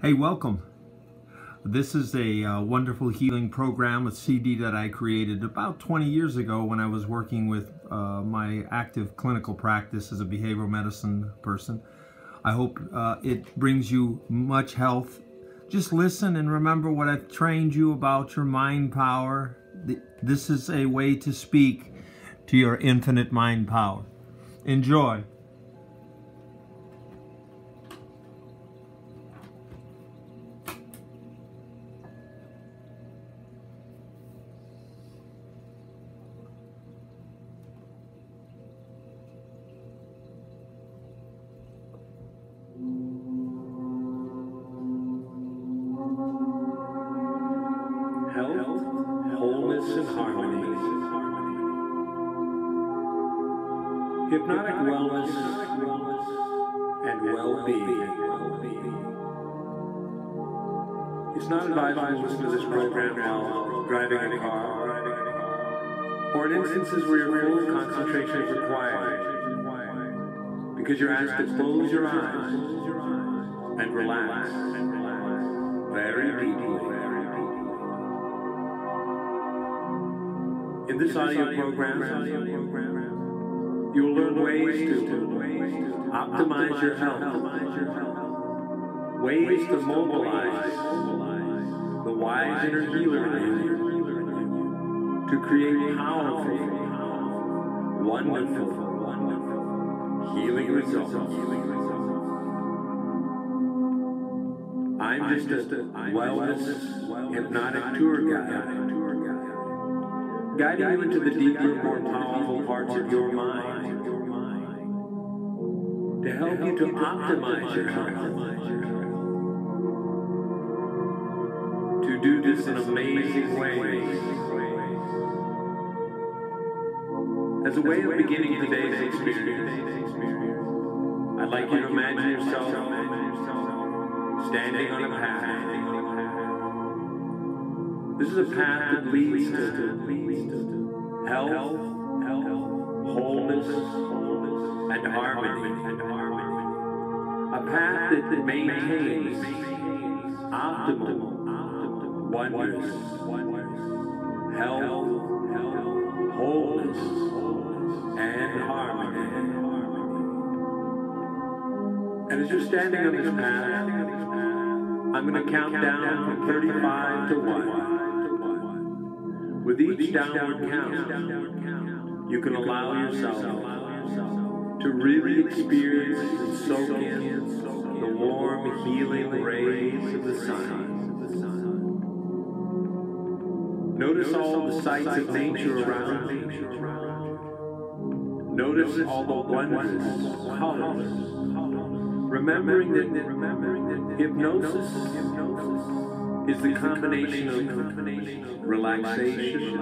Hey, welcome. This is a uh, wonderful healing program, a CD that I created about 20 years ago when I was working with uh, my active clinical practice as a behavioral medicine person. I hope uh, it brings you much health. Just listen and remember what I've trained you about your mind power. This is a way to speak to your infinite mind power. Enjoy. Concentration is required because you're asked to close your eyes and relax very deeply. In this audio program, you will learn ways to optimize your health, ways to mobilize the wise inner healer in you to create powerful, wonderful, healing results. I'm just a wellness hypnotic tour guide guiding you into the deeper, more powerful parts of your mind to help you to optimize your health, to do this in amazing ways. As a way of beginning today's experience, I'd like you to imagine yourself standing on a path. This is a path that leads to health, wholeness, and harmony a path that maintains optimal wonders, health, wholeness, and harmony. And as you're standing on this path, I'm going to count down from 35 to 1. With each downward count, you can allow yourself to really experience and soak in the warm, healing rays of the sun. Notice all the sights of nature around you. Notice all the wondrous colors. Remembering that, hypnosis is the combination of relaxation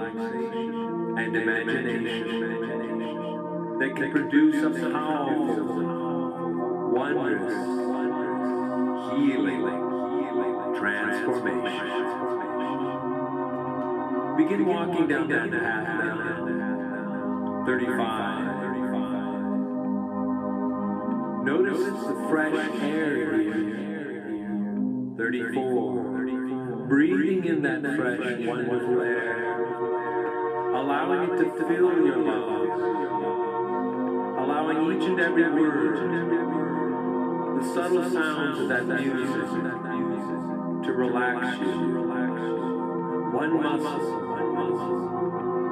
and imagination that can produce a powerful, wondrous, healing transformation. Begin walking down that path now. 35. Notice the fresh air here. 34. Breathing in that fresh, wonderful air. Allowing it to fill your lungs allowing each and every word, the subtle sounds of that music to relax you. One muscle,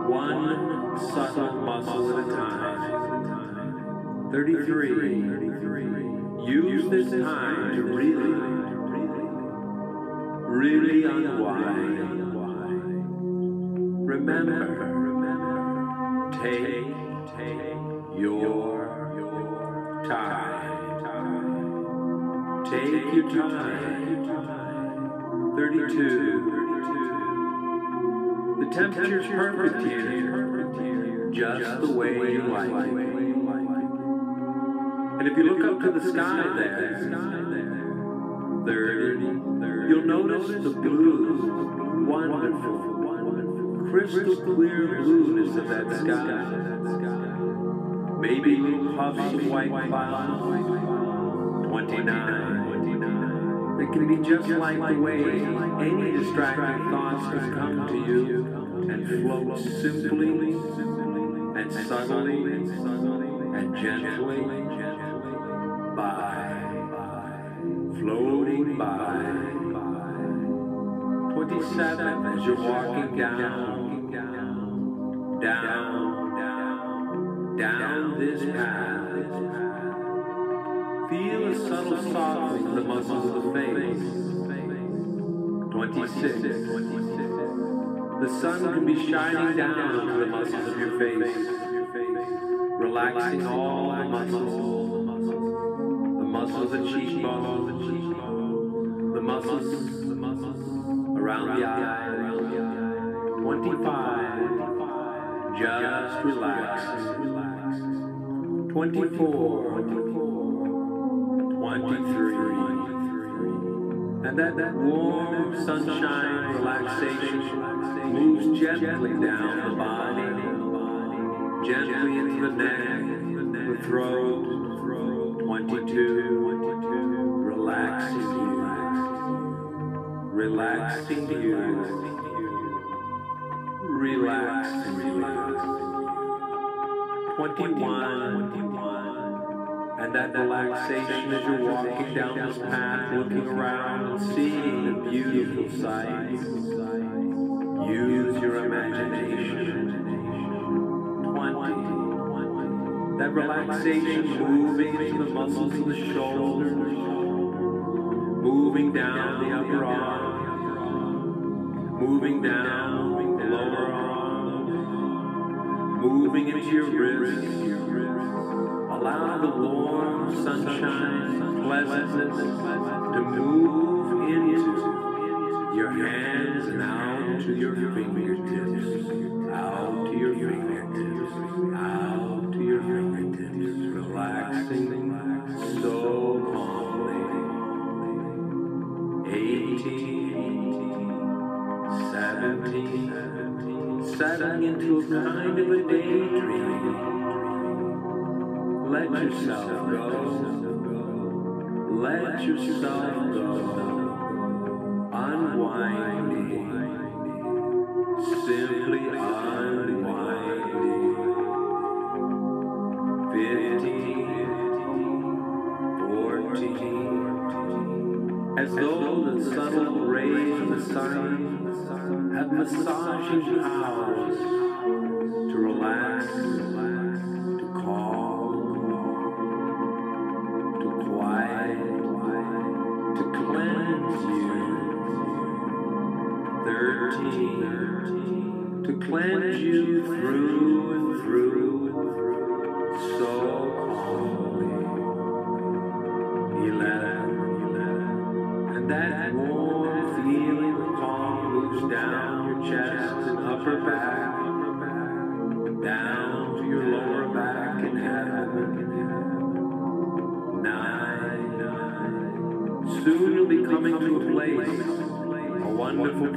one subtle muscle at a time. 33. Use this time to really, really unwind. Remember, take, take your time. Take your time. 32. The temperature's perfect here, just the way you like it. And if you look up to the sky there, 30, you'll notice the blue, wonderful, crystal clear blueness of that sky. Maybe puffs of white clouds. 29. The that can be just like the way any distracting thoughts can come to you and float simply and subtly and gently by, floating by. 27 as you're walking down, down, down, down this path. Feel a subtle softening of the muscles of the face. 26. The sun can be shining down onto the muscles of your face, relaxing all the muscles, muscles the cheekbones, the muscles around the eye. 25. Just relax. 24. 23. And that, that warm sunshine relaxation moves gently down the body, gently into the neck, the throat. 22. Relaxing you. Relaxing you. Relaxing you. 21 and that relaxation as you're walking down this path, looking around and seeing the beautiful sights. Use your imagination. Relaxation moving into the muscles of the shoulders, moving down the upper arm, moving down the lower arm, moving into your wrists. Allow the warm sunshine, pleasantness to move into your hands and out to your fingertips, out to your fingertips, out relaxing so calmly. 18, 17, settling into a kind of a daydream. Let yourself go. Let yourself go. Unwinding. Simply unwinding. Fifteen. As though the subtle rays of the sun have massaging powers to relax, to calm. to quiet, to cleanse you. Thirteen, to cleanse you through,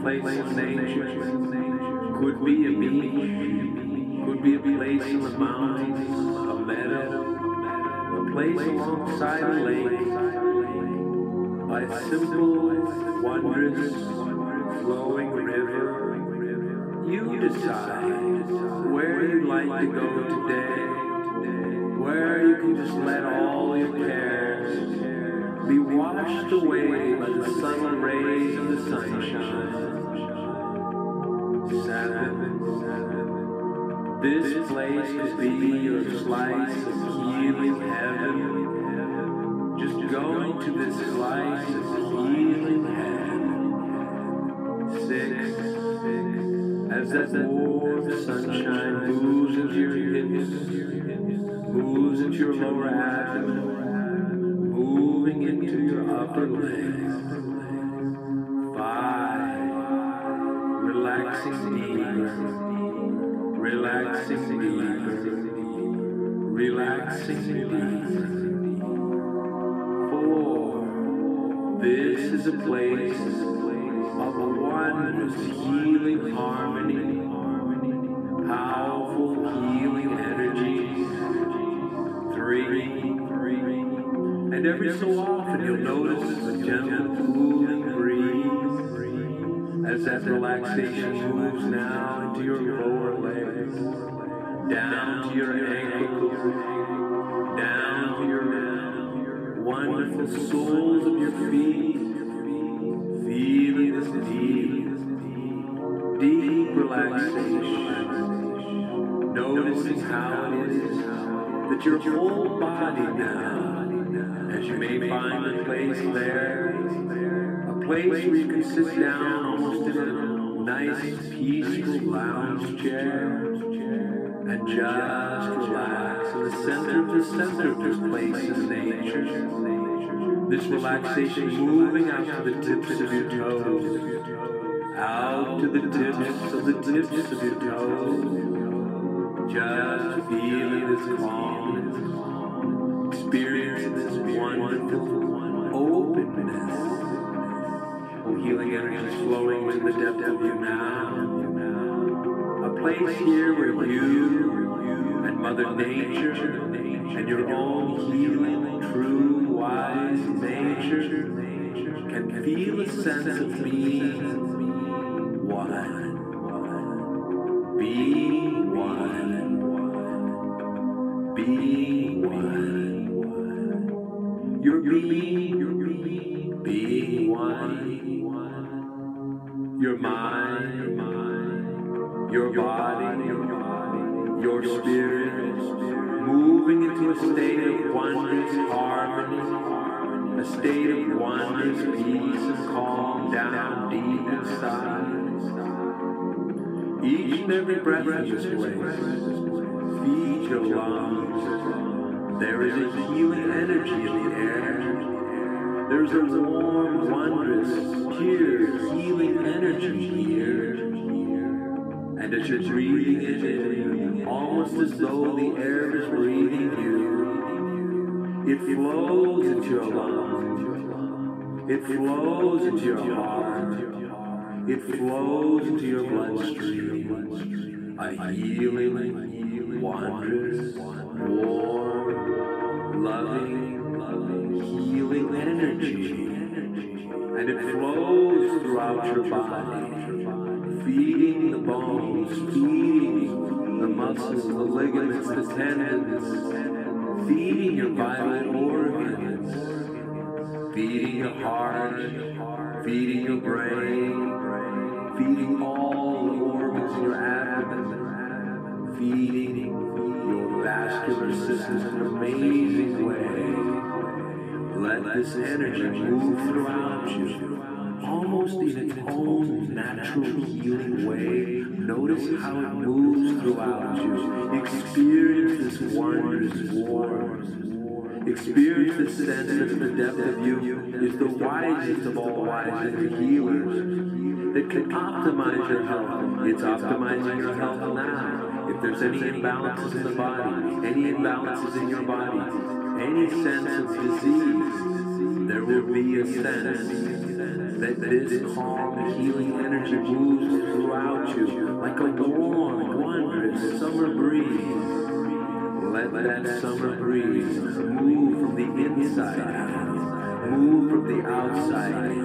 place of nature. Could be a beach, could be a place in the mountains, a meadow, a place alongside a lake, by a simple, wondrous, flowing river. You decide where you'd like to go today, where you can just let all your cares be washed away by the subtle rays of the sunshine. Seven. This place could be your slice of healing heaven. Just going to this slice of healing heaven. Six. As that warm sunshine moves into your hips, moves into your lower abdomen, moving into your upper legs. Five. Relaxing deeper. Relaxing deeper. Relaxing deeper. Four. This is a place of wondrous healing harmony, powerful healing energy. Three. And every so often you'll notice a gentle cooling breeze as that relaxation moves now into your lower legs, down to your ankles, down to your wonderful soles of your feet, feeling this deep, deep relaxation, noticing how it is that your whole body now may find a place there, a place where you can sit down almost in a nice, peaceful lounge chair and just relax in the center of the center of this place in nature. This relaxation moving out to the tips of your toes, out to the tips of the tips of your toes, just feeling this calmness experience wonderful openness. Healing energy flowing in the depth of you now. A place here where you and Mother Nature and your own healing, true, wise nature can feel a sense of being one. Be one. Be one. You're being, you're being, being one. Your mind, your body, your spirit, moving into a state of wondrous harmony, a state of wondrous peace and calm down deep inside. Each and every breath you this feed your lungs. There is a healing energy in the air. There's a warm, wondrous, pure, healing energy here. And as you're breathing it in, almost as though the air is breathing you, it flows into your lungs. It flows into your heart. It flows into your bloodstream. A healing, wondrous, warm, loving, healing energy. And it flows throughout your body, feeding the bones, feeding the muscles, the ligaments, the tendons, feeding your vital organs, feeding your heart, feeding your brain, feeding all the organs in your abdomen, feeding your vascular system in an amazing way. Let this energy move throughout you, almost in its own natural healing way. Notice how it moves throughout you. Experience this wondrous warmth. Experience the sense that the depth of you is the wisest of all wise healers that can optimize your health. It's optimizing your health now. If there's any imbalances in the body, any imbalances in your body, any sense of disease, there will be a sense that this calm, healing energy moves throughout you like a warm, wondrous summer breeze. Let that summer breeze move from the inside out, move from the outside.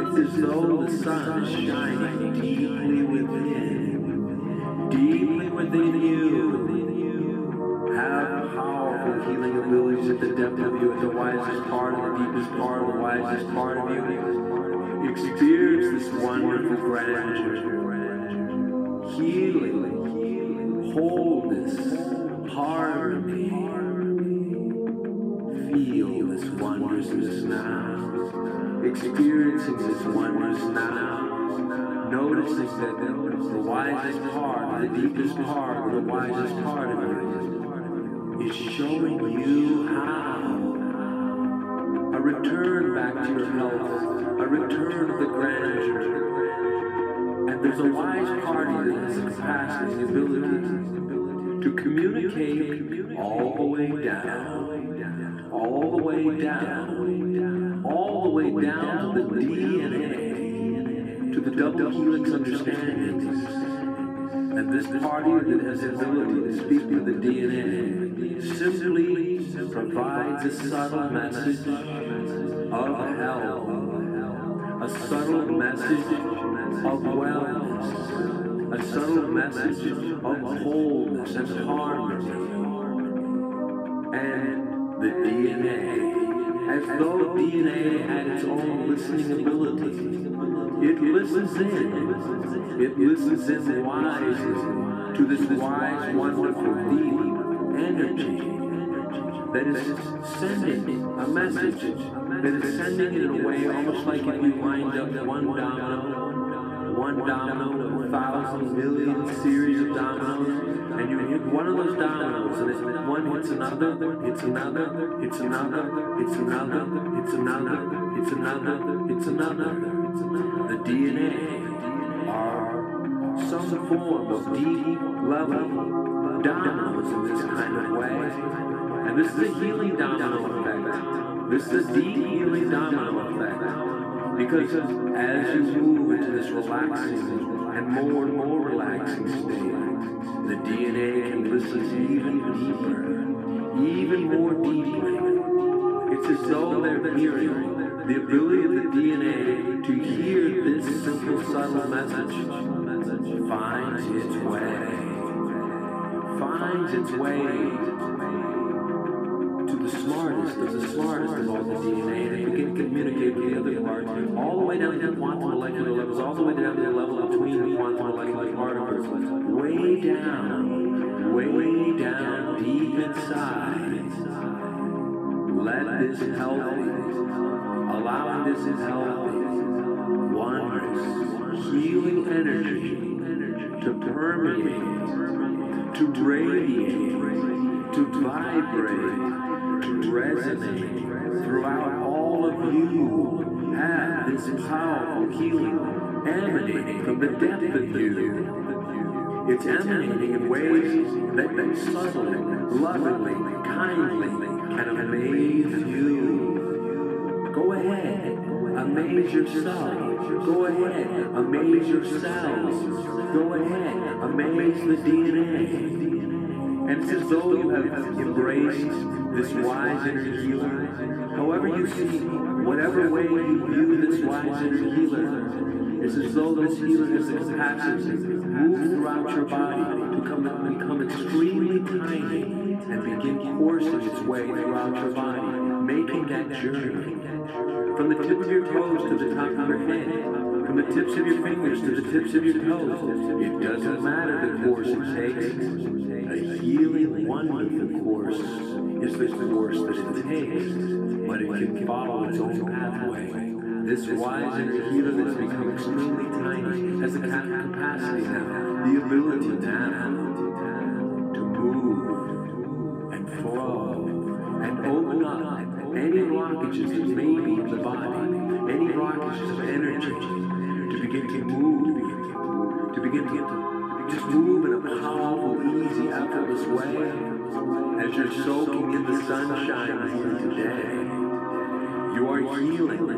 It's as though the sun is shining deeply within, deeply within you. Have powerful healing abilities at the depth of you, at the wisest part, of the deepest part, the wisest part of you. Experience this wonderful grandeur, healing, wholeness, harmony. Wondrousness now. Experiencing this wondrous now. Noticing that the wisest part, the deepest part, the wisest part of you is showing you how. A return back to your health, a return of the grandeur. And there's a wise party that has the capacity, the ability to communicate all the way down, all the way down, all the way down to the DNA, to the double helix understandings. And this party that has the ability to speak with the DNA simply provides a subtle message of health, a subtle message of wellness, a subtle message of wholeness and harmony. And the DNA, as though DNA had its own listening ability, it listens in, it listens in wisely to this wise, wonderful, deep energy that is sending a message, that is sending it in a way almost like if you lined up one domino, one domino, thousand million series of dominoes, and you hit one of those dominoes, and if one hits another, hits another, hits another, hits another, hits another, hits another, hits another. The DNA are some form of deep level dominoes in this kind of way. And this is a healing domino effect. This is a deep healing domino effect. Because as you move into this relaxing and more and more relaxing state, the DNA can listen even deeper, even more deeply. It's as though they're hearing the ability of the DNA to hear this simple, subtle message finds its way. Finds its way to the smartest of the smartest of all the DNA and they begin to communicate with the other part, all the way down to the quantum molecular levels, all the way down to the level between the quantum molecular particles, way down, way down, deep inside. Let this healthy, allowing this healthy, wondrous, healing energy to permeate, to radiate, to vibrate, to resonate throughout all of you. Have this powerful healing emanating from the depth of you. It's emanating in ways that then subtly, lovingly, kindly can amaze you. Go ahead, amaze yourself. Go ahead, amaze yourselves. Go ahead, amaze the DNA. And as though you have embraced this wise inner healer, however you see, whatever way you view this wise inner healer, it's as though this healer has the capacity move throughout your body to come and become extremely tiny and begin coursing its way throughout your body, making that journey from the tip of your toes to the top of your head, from the tips of your fingers to the tips of your toes. It doesn't matter the course it takes. A healing, wonderful course is the course that it takes, but it can follow its own pathway. This wise inner healer that's become extremely tiny has the capacity now, the ability now to move and flow and open up any blockages that may be in the body, any blockages of energy, to begin to move, to begin to just move in a powerful, easy, effortless way as you're soaking in the sunshine here today. You are healing.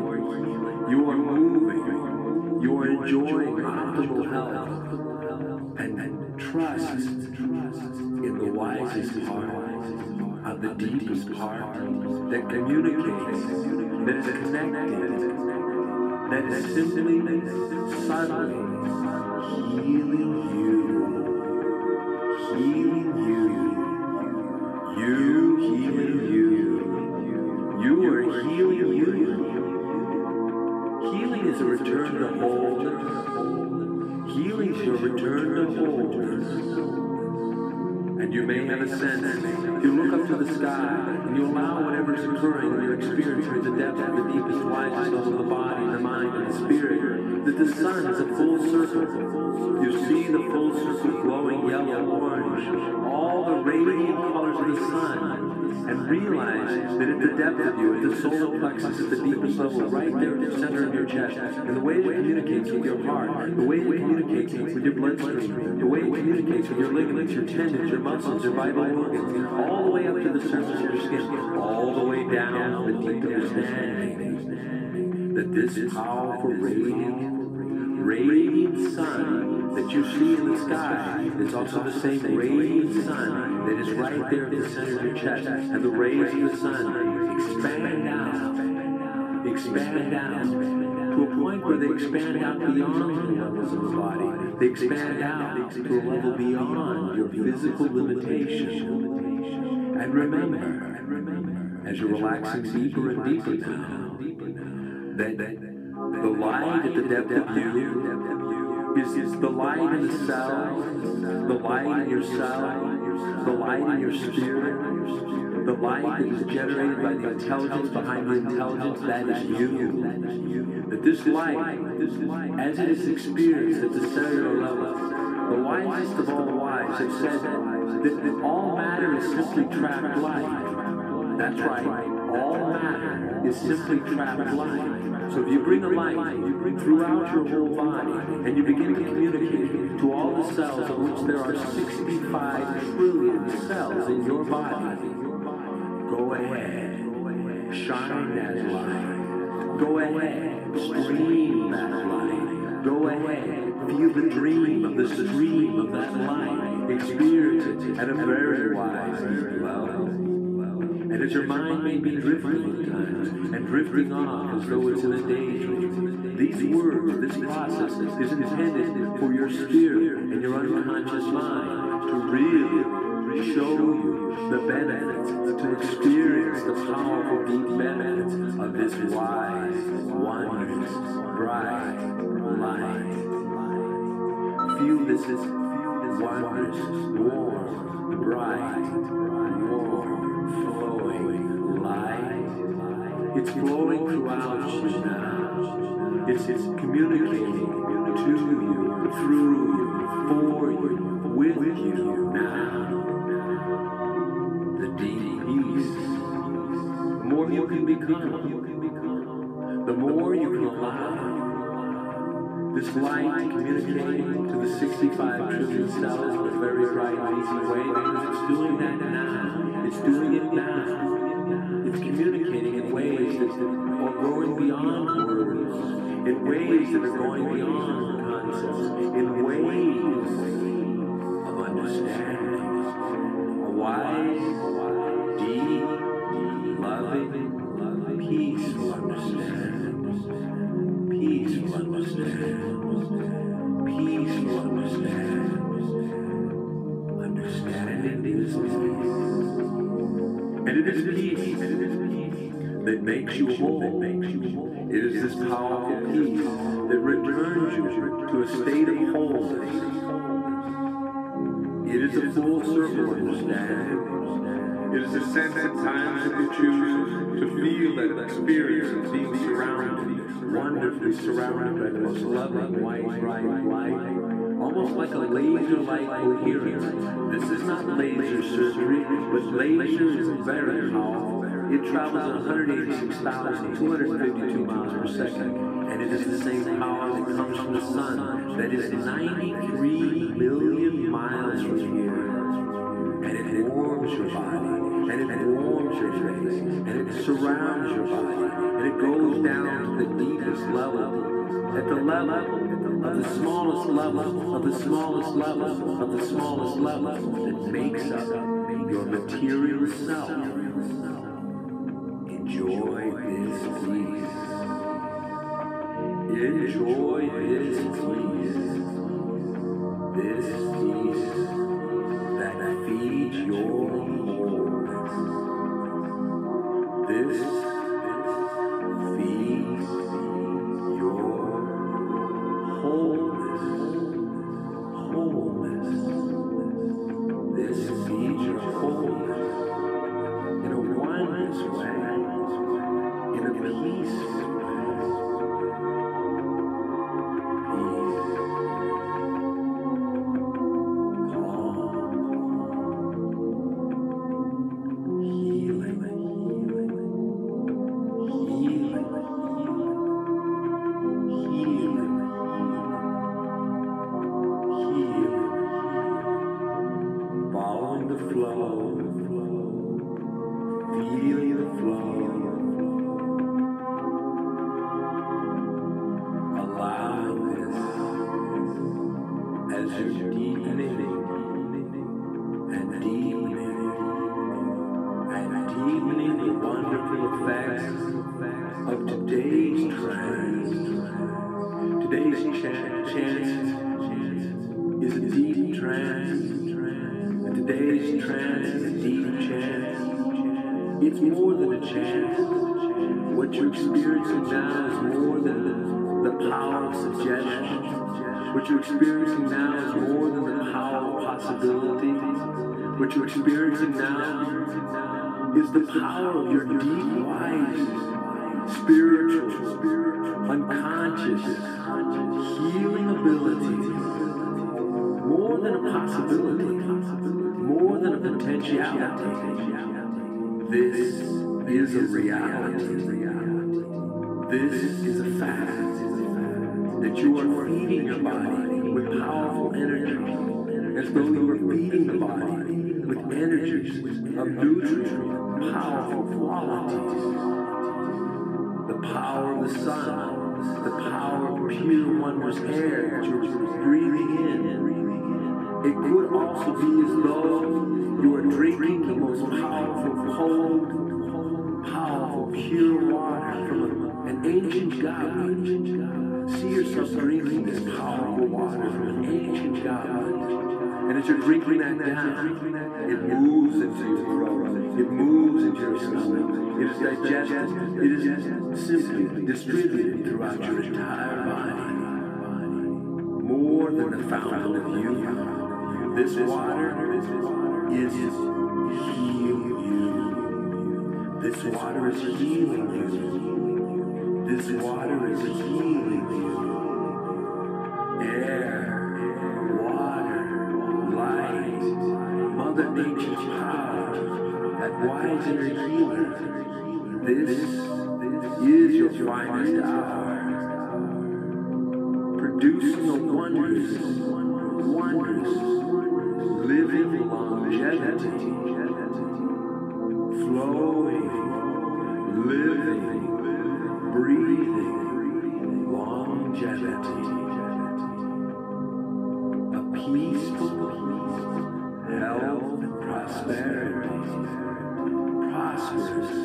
You are moving. You are enjoying optimal health. And, trust in the wisest part of the deepest part that communicates, that is connected, that is simply, subtly healing you, healing you. You healing you. You are healing you. Healing is a return to wholeness. Healing is your return to wholeness. And you may have a sense, you look up to the sky, and you allow whatever is occurring in your experience the depth of the deepest, wisest of the body, the mind, and the spirit, that the sun is a full circle. You see the full circle glowing yellow, orange, all the radiant colors of the sun. And realize that at the depth of you, at the solar plexus, at the deepest level, right there at the center of your chest, and the way it communicates with your heart, the way it communicates with your bloodstream, the way it communicates with your ligaments, your tendons, your muscles, your vital organs, all the way up to the surface of your skin, all the way down to the deep understanding that this powerful radiant, radiant sun that you see in the sky is also the same radiant sun that is right there at the center of your chest. And the rays of the sun expand out, expand out to a point where they expand out beyond the levels of the body. They expand out to a level beyond your physical limitation. And remember, as you're relaxing deeper and deeper now, that the light at the depth of you is, is the light in the cell, the light in your cell, the light in your spirit, the light that is generated by the intelligence behind the intelligence, that is you. That this light, as it is experienced at the cellular level, the wisest of all the wise have said that, that all matter is simply trapped light. That's right, all matter is simply trapped light. So if you bring a light throughout your whole body and you begin to communicate to all the cells of which there are 65 trillion cells in your body, go ahead, shine that light. Go ahead, stream that light. Go ahead, feel the dream of the stream of that light. Experience it at a very wise level. And as your mind may be drifting at times and drifting off as though it's in a daydream, these words, this process is intended for your spirit and your unconscious mind to really show you the benefits, to experience the powerful deep benefits of this wise, wondrous, bright light. Feel this is wondrous, warm, bright, warm, flowing light. It's flowing throughout you now. It's, it's communicating to you, through you, for you, with you now. The deep peace. The more you can become, the more you can allow this light communicating to the 65 trillion cells in a very bright easy way because it's doing that now. It's doing it now. It's communicating in ways that are going beyond words, in ways that are going beyond concepts, in ways of understanding. A wise, deep, loving, peaceful understanding. Peaceful understanding. Peaceful understanding. Understanding is peace. And it is peace that makes you whole. It is this powerful peace that returns you to a state of wholeness. It is a full circle understanding. It is a sense at times that you choose to feel that experience of being surrounded, wonderfully surrounded by the most loving white, bright light, almost like a laser-like coherence. This is not laser surgery, but laser is very powerful. It travels at 186,252 miles per second, and it is the same power that comes from the sun that is 93 million miles from here and it warms your body, and it warms your face, and it surrounds your body, and it goes down to the deepest level, at the level of the smallest level, of the smallest level, of the smallest level that makes up your material self. Enjoy this peace. Enjoy this peace. This peace that feeds your wholeness. This than a possibility, more than a potentiality. This is a reality. This is a fact that you are feeding your body with powerful energy, as though you were feeding the body with energies of nutrient, powerful qualities. The power of the sun, the power of pure wondrous air that you're breathing in. It could also be as though you are drinking the most powerful, cold, powerful, pure water from an ancient god. See yourself drinking this powerful water from an ancient god. And as you're drinking that down, it moves into your throat. It moves into your stomach. It is digested. It is simply distributed throughout your entire body. More than the fountain of youth. This water is healing you. This water is healing you. This water is healing you. Air, water, light, Mother Nature's power, that wise inner healer. This is your finest hour. Producing a wondrous, wondrous, living longevity. Flowing, living, breathing longevity. A peaceful health prosperity. Prosperous.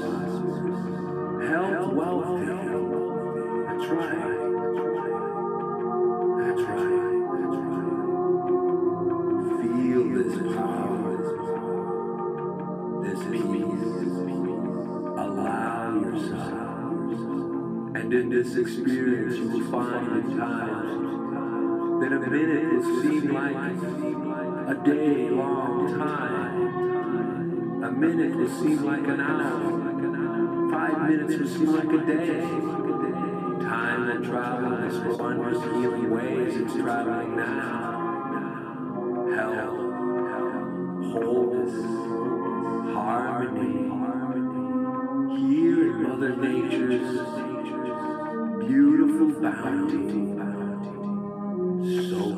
And in this experience, you will find in times that a minute will seem like a day long time. A minute will seem like an hour. Five minutes will seem like a day. Time that travels for wondrous healing ways it's traveling now. Health, wholeness, harmony. Here in Mother Nature's Soak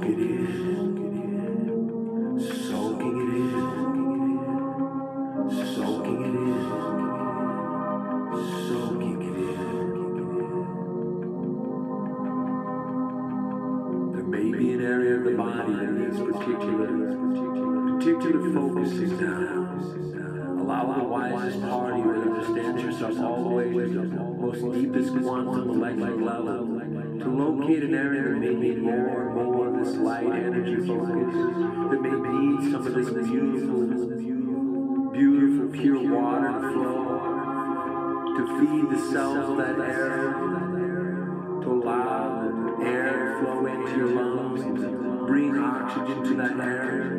it in. Soaking it in. Soaking it in. Soaking it in. There may be an area of the body that needs particular, particular focusing now. Allow the wisest party that understands yourself all the way to most deepest quantum molecular level to locate an area that may need more and more of this light energy focus, that may need some of this beautiful, beautiful pure water to flow, to feed the cells of that air, to allow air to flow into your lungs, bring oxygen to that air,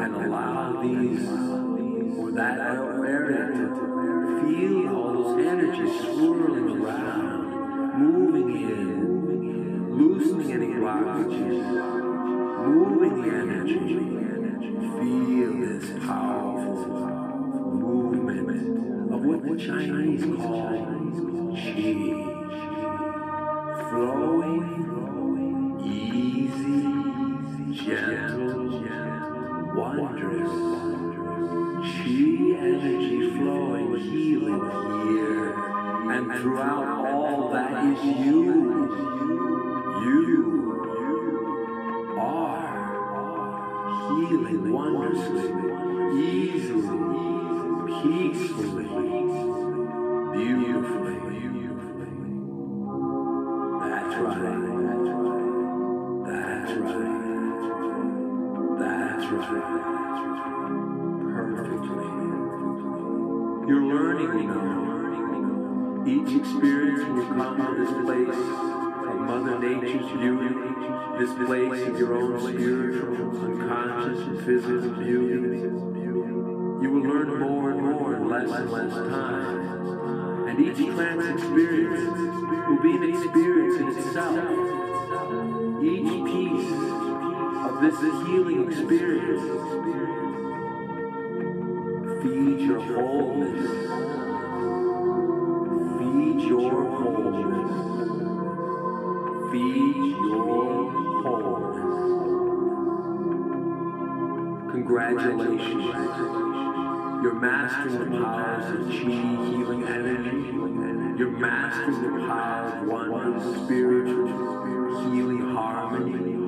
and allow these or that area to feel all those energies swirling around, moving in, loosening any blockages, moving the energy. Feel this powerful movement of what the Chinese call qi. Flowing, easy, gentle, wondrous. Chi energy flowing, healing here and throughout all that is you. You are healing wondrously, easily, peacefully, beautifully. That's right. That's right. That's right. Perfectly. You're learning now. Each experience you come to this place of Mother Nature's beauty, this place of your own spiritual, unconscious, and physical beauty, you will learn more and more in less and less time. And each trance experience will be an experience in itself. Each piece of this healing experience feeds your wholeness. Your wholeness. Feed your wholeness. Congratulations. You're mastering the powers of chi healing energy. You're mastering the power of one spiritual healing harmony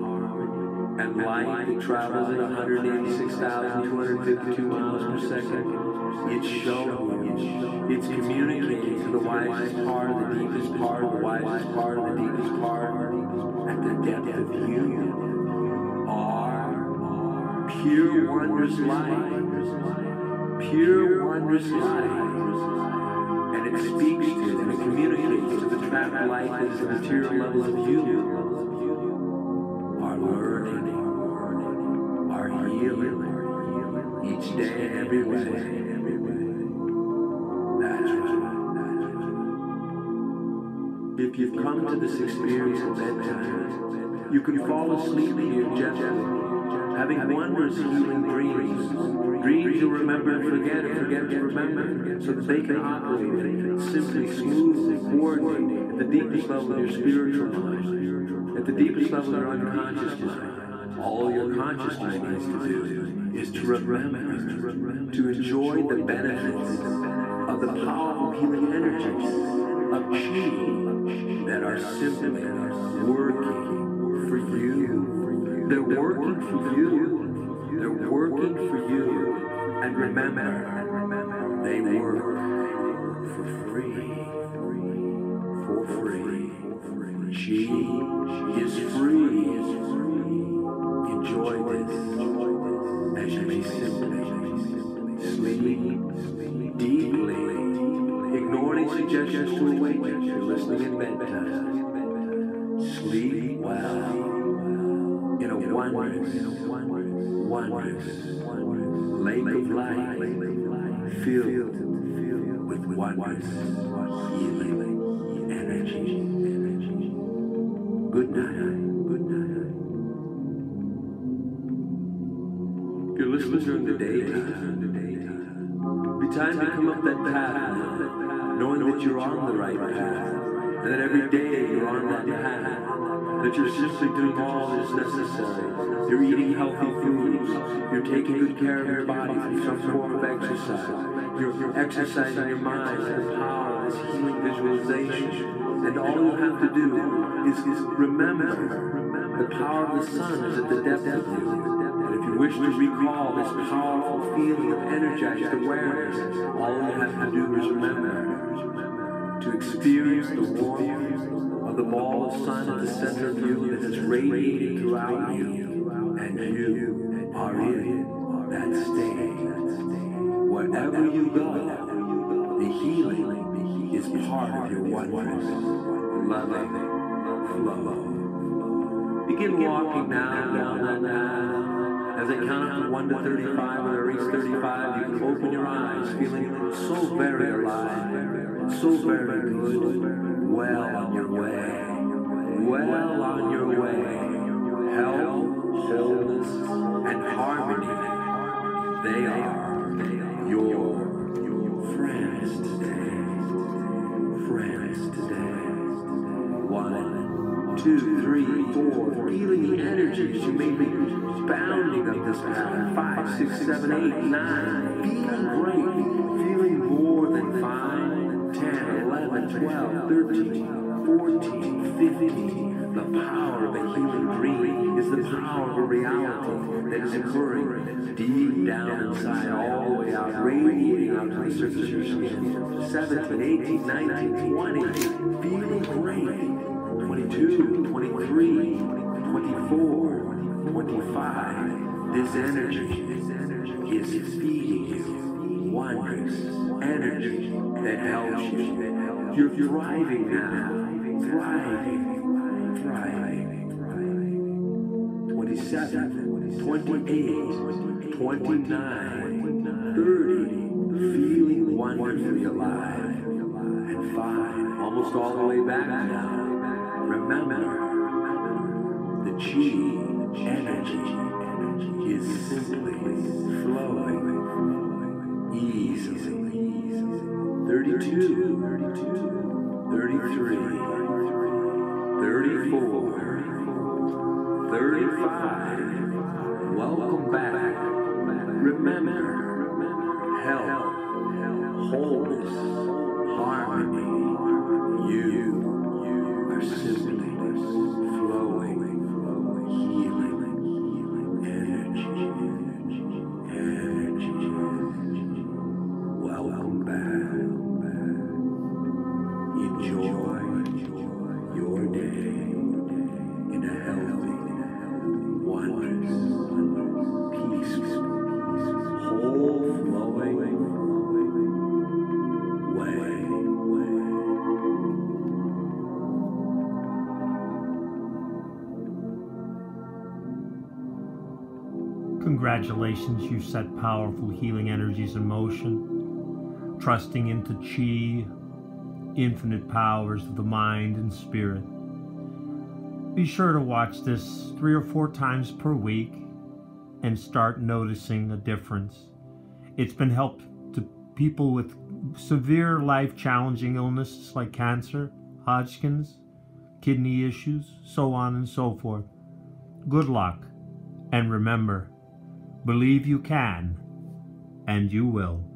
and light that travels at 186,252 miles per second. It's showing, it's communicating to the wisest part, the deepest part, the wisest part, the deepest part, at the depth of you. Are pure wondrous light, pure wondrous light. And it speaks to and it communicates to the trapped light that is the material level of you. are learning, are healing. each day and every way. If you've come to this experience at bedtime, you can fall asleep here gently, having wondrous healing dreams. Dreams you'll remember and forget and forget to remember, so that they can operate simply, smoothly, coordinate at the deepest level of your spiritual mind at the deepest level of your unconscious mind, all your conscious mind needs to do is to remember, to enjoy the benefits of the powerful healing energies chi that are simply working for you. They're working for you. They're working for you. And remember, they work for free. For free. Chi is wondrous lake of light filled with wondrous healing energy. Good night. Good night. If you're listening during the daytime, be time to come up that path knowing that you're on the right path, and that every day you're on that path, that you're simply doing all that is necessary. You're eating healthy foods, you're taking good care of your body through some form of exercise, you're, exercising your mind and power this healing visualization. And all you have to do is, is remember the power of the sun is at the depth of you. And if you wish to recall this powerful feeling of energized awareness, all you have to do is remember to experience the warmth of the ball of sun at the center of you that is radiating throughout you. And you are in that state. Wherever you go, the healing is part of your wondrous, loving flow. Begin walking now down that path. As I count from 1 to 35, when I reach 35, you can open your eyes, feeling so very alive, so very good, well on your way, well on your way. Health, wholeness, and harmony, they are your friends today friends today. One, two, three, four. Feeling the energies you may be bounding up this path. Five, six, seven, eight, nine. Feeling great. Feeling more than five, ten, eleven, twelve, thirteen, 14, 15. The power of a healing dream is the power of a reality that is occurring deep down inside, all the way out, radiating out to the surface of your skin. 17, 18, 19, 20. Feeling great. 22, 23, 24, 25. This energy is feeding you wondrous energy that helps you. You're thriving now. Thriving. Thriving. 27, 28, 29, 30. Feeling wonderfully alive. And 5. Almost all the way back now. Remember, the chi energy is simply flowing easily. 32, 33, 34, 35. Welcome back. Remember, health, harmony. You Congratulations, you set powerful healing energies in motion, trusting into chi, infinite powers of the mind and spirit. Be sure to watch this three or four times per week and start noticing a difference. It's been helped to people with severe life challenging illnesses like cancer, Hodgkin's, kidney issues, so on and so forth. Good luck, and remember, believe you can, and you will.